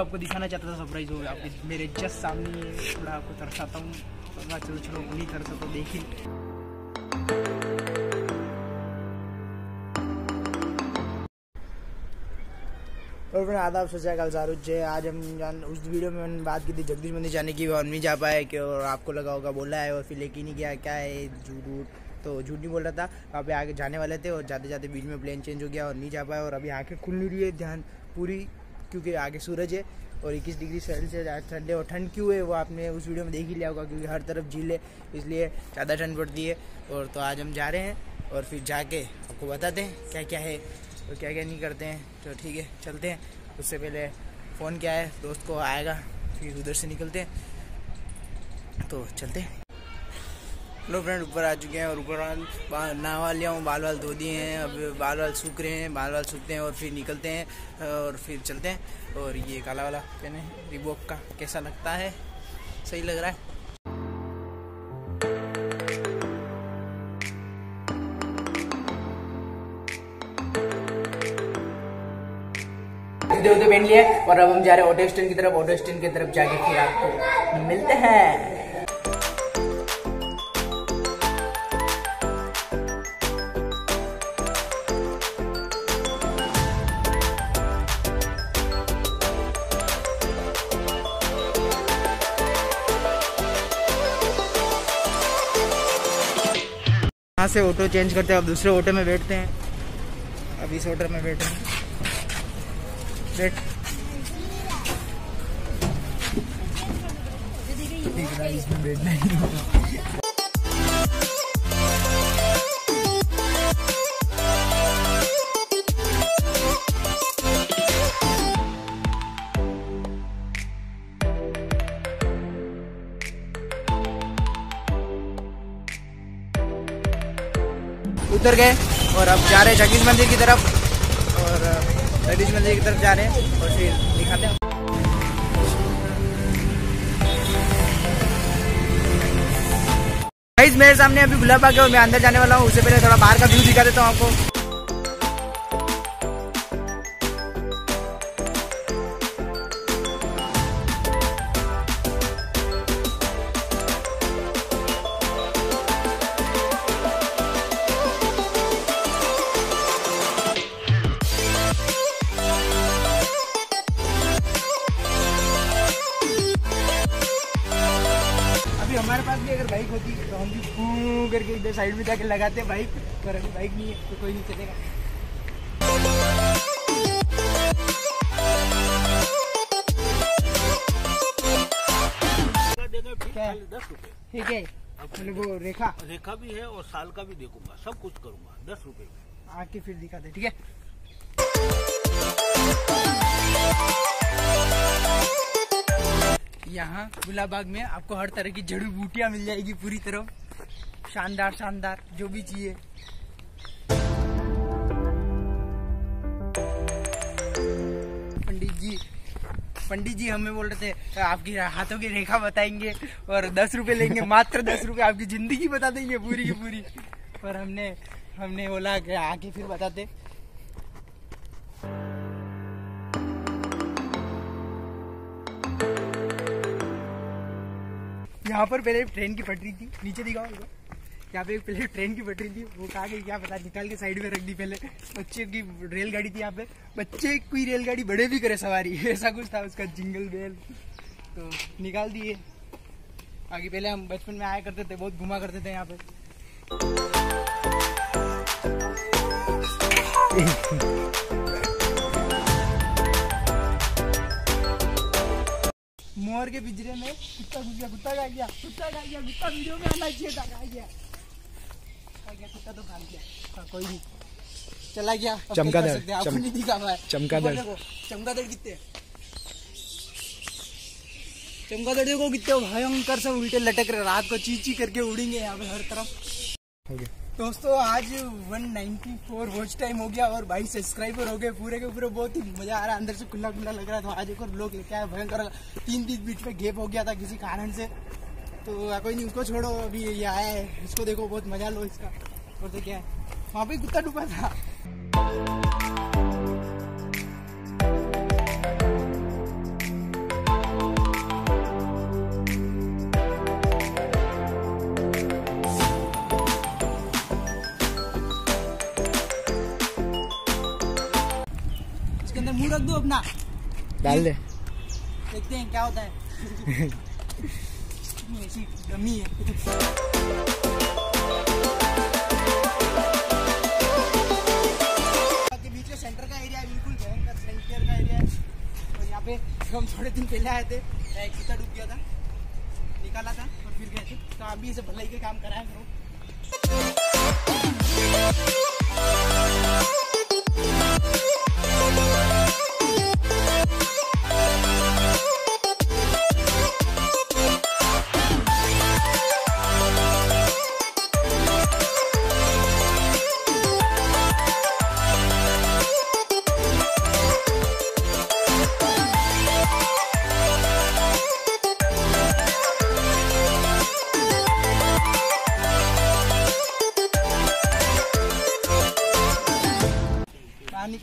आपको दिखाना चाहता था सरप्राइज़ हो गया। आपके मेरे जस्ट सामने थोड़ा आपको तरसाता हूँ। चलो चलो, नहीं तरसा तो देखिए। और फिर आदाब सोचा कल सारुज जे आज हम जान, उस वीडियो में मैंने बात की थी, जगदीश मंदिर जाने की और नहीं जा पाए कि, और आपको लगा होगा, बोला है, और फिर लेके नहीं गया। क्या है, झूठ वूठ? तो झूठ नहीं बोल रहा था। वहाँ पे आगे जाने वाले थे, और जाते जाते बीच में प्लेन चेंज हो गया, और नहीं जा पाए और अभी आँखें खुल नहीं रही है, ध्यान पूरी क्योंकि आगे सूरज है और इक्कीस डिग्री सेल्सियस आज ठंडे और ठंड क्यों है वो आपने उस वीडियो में देख ही लिया होगा क्योंकि हर तरफ़ झील है, इसलिए ज़्यादा ठंड पड़ती है। और तो आज हम जा रहे हैं और फिर जाके आपको बताते हैं क्या क्या है और क्या क्या नहीं करते हैं। तो ठीक है, चलते हैं। उससे पहले फ़ोन क्या है, दोस्त को आएगा, फिर उधर से निकलते हैं। तो चलते हैं। हेलो फ्रेंड ऊपर आ चुके हैं और ऊपर नहा लिया हूँ बाल वाल धो दिए हैं, अब बाल बाल सूख रहे हैं बाल वाल सूखते हैं और फिर निकलते हैं, और फिर चलते हैं। और ये काला वाला पहने रिबोक का, कैसा लगता है? सही लग रहा है? पहन लिए और अब हम जा रहे हैं ऑटो स्टैंड की तरफ़ ऑटो स्टैंड की तरफ़ जाके फिर आपको मिलते हैं। यहाँ से ऑटो चेंज करते हैं, अब दूसरे ऑटो में बैठते हैं। अब इस ऑटो में बैठे हैं। बैठ। इसमें बैठना ही। उतर गए और अब जा रहे हैं जगदीश मंदिर की तरफ़ और जगीश मंदिर की तरफ़ जा रहे हैं और फिर दिखाते हैं। मेरे सामने अभी गुलाब आ गया और मैं अंदर जाने वाला हूँ। उससे पहले थोड़ा बाहर का व्यू दिखा देता हूँ आपको। इधर साइड में जाके लगाते बाइक पर अभी बाइक नहीं है तो कोई नहीं चलेगा। ठीक है। वो रेखा। रेखा भी है और साल का भी देखूँगा सब कुछ करूँगा दस रुपए में। आके फिर दिखा दे ठीक है? यहाँ गुलाब बाग में आपको हर तरह की जड़ी बूटियाँ मिल जाएगी पूरी तरफ़ शानदार शानदार, जो भी चाहिए। पंडित जी पंडित जी हमें बोल रहे थे, आपकी हाथों की रेखा बताएँगे और दस रुपए लेंगे, मात्र दस रुपए, आपकी ज़िंदगी बता देंगे पूरी की पूरी। पर हमने हमने बोला कि आके फिर बताते। यहाँ पर पहले ट्रेन की पटरी थी, नीचे दिखाओ। यहाँ पे एक पहले ट्रेन की पटरी थी, वो कहा गई क्या पता, निकाल के साइड में रख दी पहले। बच्चे की रेलगाड़ी थी यहाँ पे। बच्चे कोई रेलगाड़ी बड़े भी करे सवारी, ऐसा कुछ था उसका जिंगल बेल। तो निकाल दिए। आगे पहले हम बचपन में आया करते थे, बहुत घुमा करते थे यहाँ पे। मोर के पिंजरे में कुत्ता गया कुत्ता गया, कुत्ता खा गया, कुत्ता वीडियो में आना चाहिए था गया। गया कुत्ता तो गया। हाँ, कोई नहीं। चला गया। चम- नहीं दिखा कितने देखो कितने भयंकर से उल्टे लटक रहे रात को ची ची करके उड़ेंगे यहाँ पे हर तरफ़। दोस्तों आज 194 वॉच टाइम हो गया और बाईस सब्सक्राइबर हो गए। पूरे के पूरे बहुत ही मज़ा आ रहा है। अंदर से खुला खुला लग रहा था आज एक और ब्लॉग लेके आया। भयंकर तीन दिन बीच में गेप हो गया था किसी कारण से। तो कोई नहीं उसको छोड़ो अभी ये आया है। इसको देखो बहुत मज़ा लो इसका। और तो क्या है? वहाँ पे कुत्ता डूबा था। अंदर मुँह रख दो अपना। डाल दे। देखते हैं क्या होता है। डमी है के बीच में सेंटर का एरिया बिल्कुल भयंकर सेंटर का एरिया और यहाँ पे हम थोड़े दिन पहले आए थे, एक कुत्ता डूब गया था, निकाला था और फिर गए थे। तो आप भी इसे भलाई के काम कराया करो।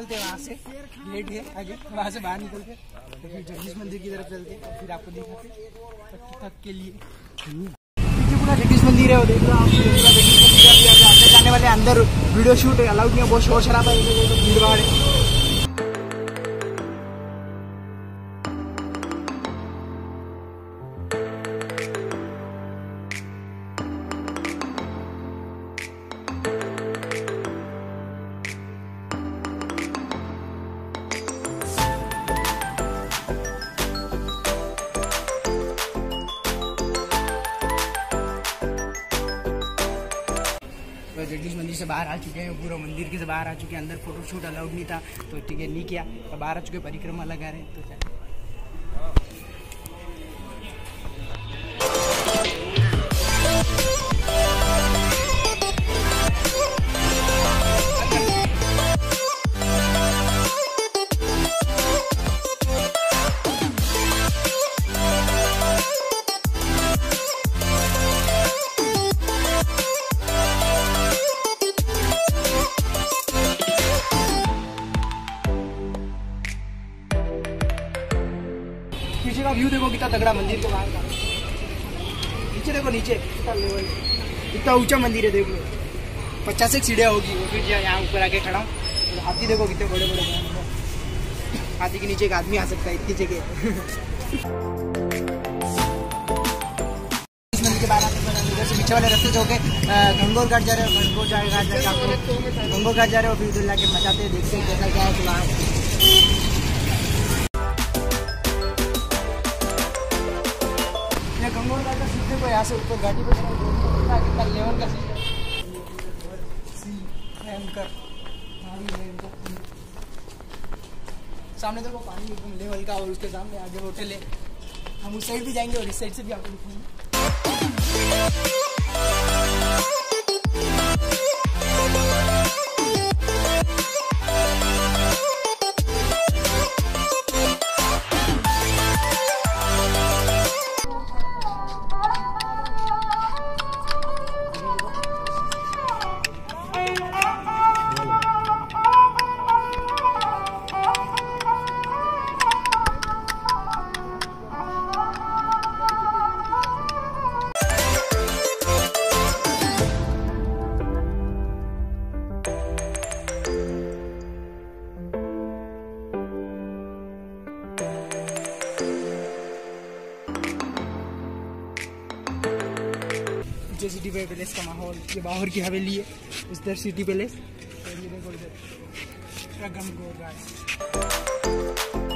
निकलते हैं वहाँ से। गेट है आगे, वहाँ से बाहर निकलते तो फिर जगदीश मंदिर की तरफ़ चलते हैं, फिर आपको दिखाते तक के लिए। पूरा जगदीश मंदिर है, वो देख रहा पूरा जगदीश मंदिर है, अभी अंदर जाने वाले अंदर। वीडियो शूट अलाउड नहीं है, बहुत शोर शराब है भीड़ भाड़ है। से बाहर आ चुके हैं, पूरा मंदिर के से बाहर आ चुके हैं, अंदर फोटोशूट अलाउड नहीं था तो ठीक है, नहीं किया तो बाहर आ चुके परिक्रमा लगा रहे हैं तो कितना ऊँचा मंदिर है, देख। लो पचास एक सीढ़ियाँ होगी। वो फिर यहाँ ऊपर आके खड़ा हूँ। और हाथी देखो कितने बड़े बड़े हाथी के नीचे एक आदमी आ सकता है, इतनी जगह। के बाहर उधर वाले रास्ते से होके गंगोर घाट जा रहे हो, गंगोर जा घाट जाके आप लोग गंगोर घाट जा रहे हो, फिर उधर जाके मचाते हैं, देखते हैं कैसा क्या है तो ये गंगोर घाट का सीधे को यहाँ से ऊपर घाटी पे चढ़ा कितना लेवल का सामने देखो पानी एकदम लेवल का और उसके सामने आगे होटल है। हम उस साइड भी जाएँगे और इस साइड से भी आपको दिखाएँगे ये बाहर की हवेली है उधर सिटी पैलेस। ये देखो इधर रहा घाट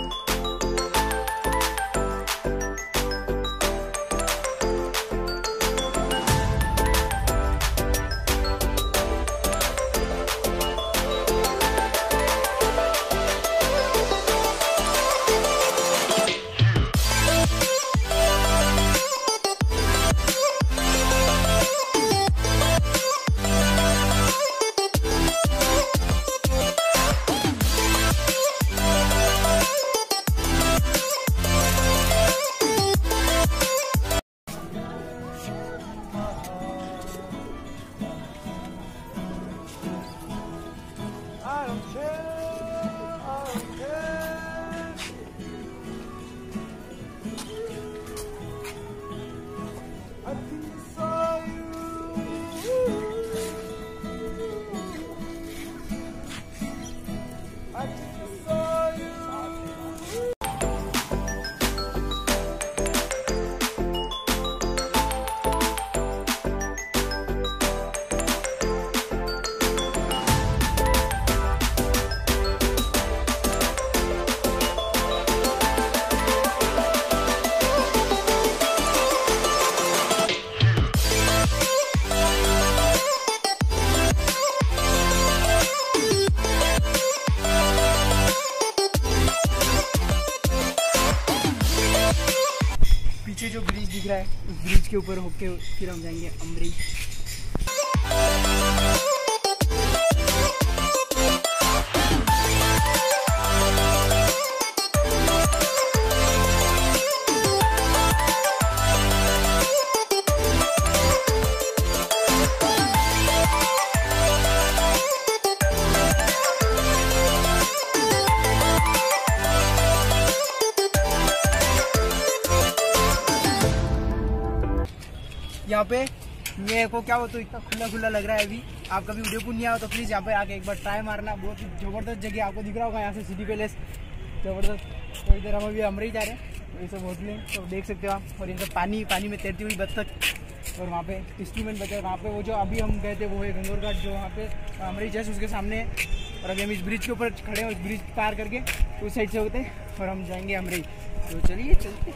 दिख रहा है। उस ब्रिज के ऊपर होके फिर हम जाएँगे अमरीक यहाँ पे मेरे को क्या हो तो इतना खुला खुला लग रहा है अभी। आप कभी उदयपुर नहीं आओ तो प्लीज़ यहाँ पे आके एक बार ट्राई मारना। बहुत ही ज़बरदस्त जगह आपको दिख रहा होगा यहाँ से सिटी पैलेस ज़बरदस्त। तो इधर हम अभी अमरी जा रहे हैं। ये सब होटलें तो देख सकते हो आप। और ये सब पानी पानी में तैरती हुई बत्तख। और वहाँ पे इंस्ट्रूमेंट बचे वहाँ पे वो जो अभी हम गए थे, वो है गंगोर घाट जो वहाँ पे अमरी जस्ट उसके सामने है। और अभी हम इस ब्रिज के ऊपर खड़े हैं, उस ब्रिज पार करके उस साइड से होते हैं। और हम जाएँगे अमरी तो चलिए, चलते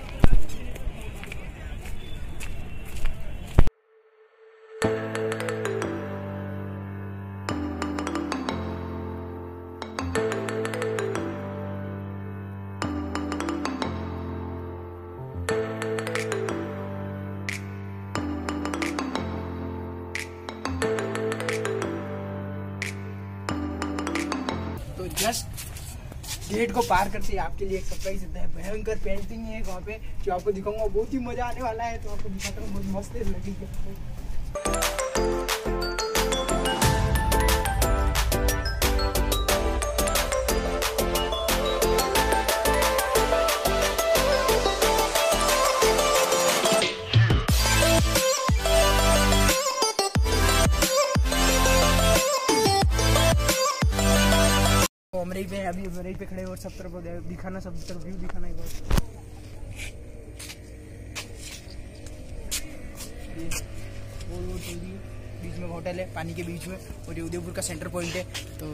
गेट को पार करते ही, आपके लिए एक सरप्राइज़ देता है भयंकर पेंटिंग है वहाँ पे, जो आपको दिखाऊँगा, बहुत ही मज़ा आने वाला है। तो आपको दिखाता हूँ, बहुत मस्त है तो पे अभी अमरई पे खड़े और सब तरफ़ दिखाना, सब तरफ़ व्यू दिखाना एक बार। बीच में होटल है, पानी के बीच में, और ये उदयपुर का सेंटर पॉइंट है तो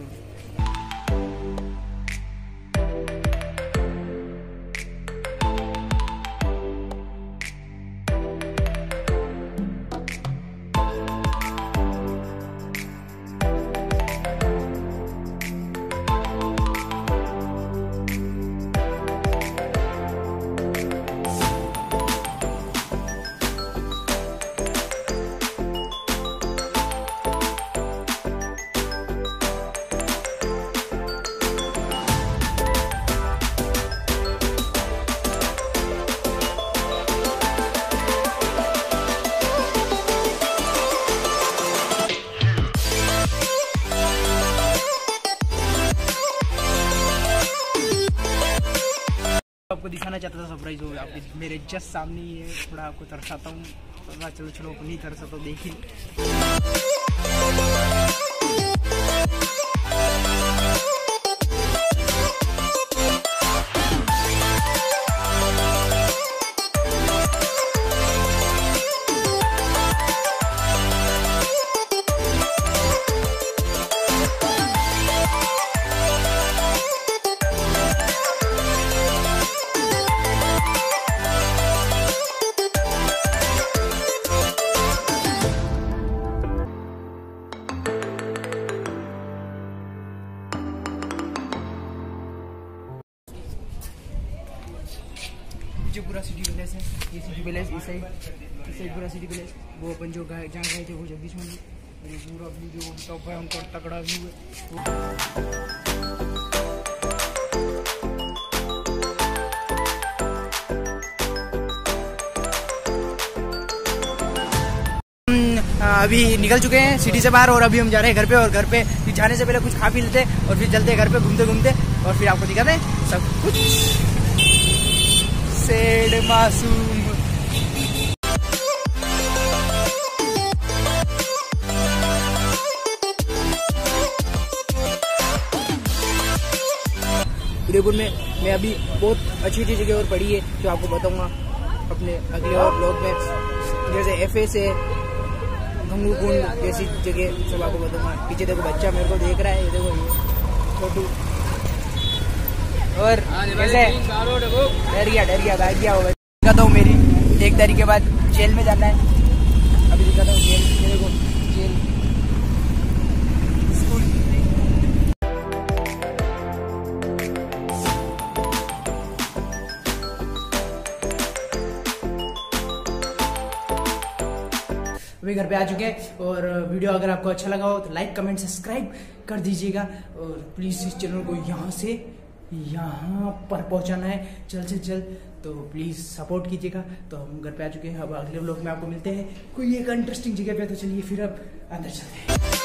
दिखाना चाहता था सरप्राइज़ हो आप मेरे जस्ट सामने ही है, थोड़ा आपको तरसाता हूँ। थोड़ा चलो चलो नहीं तरसा तो देख सिटी पैलेस साइड इस साइड पूरा सिटी पैलेस वो अपन जो गए, जहाँ गए थे, वो जगदीश मंदिर। ये पूरा व्यू जो टॉप है, उनका तगड़ा व्यू है। अभी निकल चुके हैं सिटी से बाहर, और अभी हम जा रहे हैं घर पे, और घर पे फिर जाने से पहले कुछ खा पी लेते हैं, और फिर चलते हैं घर पे घूमते घूमते, और फिर आपको दिखाते हैं सब कुछ। सेड मासूम। उदयपुर में मैं अभी बहुत अच्छी अच्छी जगह और पढ़ी है जो आपको बताऊँगा अपने अगले और ब्लॉग में। जैसे एफ़ एस है गंगू कुंड जैसी जगह सब आपको बताऊँगा। पीछे देखो बच्चा मेरे को देख रहा है ये देखो ये छोटू और कैसे डर गया डर गया भाग गया होगा। दिखाता मेरी। एक तारीख के बाद जेल में जाना है। अभी घर पे आ चुके हैं और वीडियो अगर आपको अच्छा लगा हो तो लाइक, कमेंट, सब्सक्राइब कर दीजिएगा और प्लीज़ इस चैनल को यहाँ से यहाँ पर पहुँचाना है। जल्द से जल्द तो प्लीज़ सपोर्ट कीजिएगा। तो हम घर पे आ चुके हैं। अब अगले ब्लॉग में आपको मिलते हैं। कोई एक इंटरेस्टिंग जगह पे तो चलिए फिर अब अंदर चलते हैं।